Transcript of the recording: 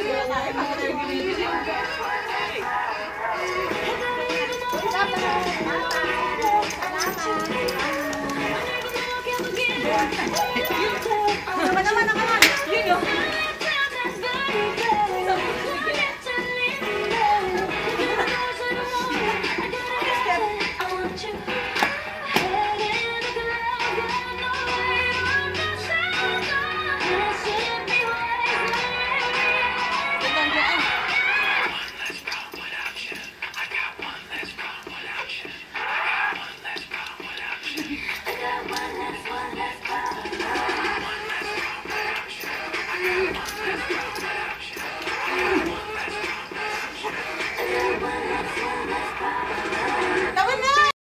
Naman Let's go, man. Let's go, man.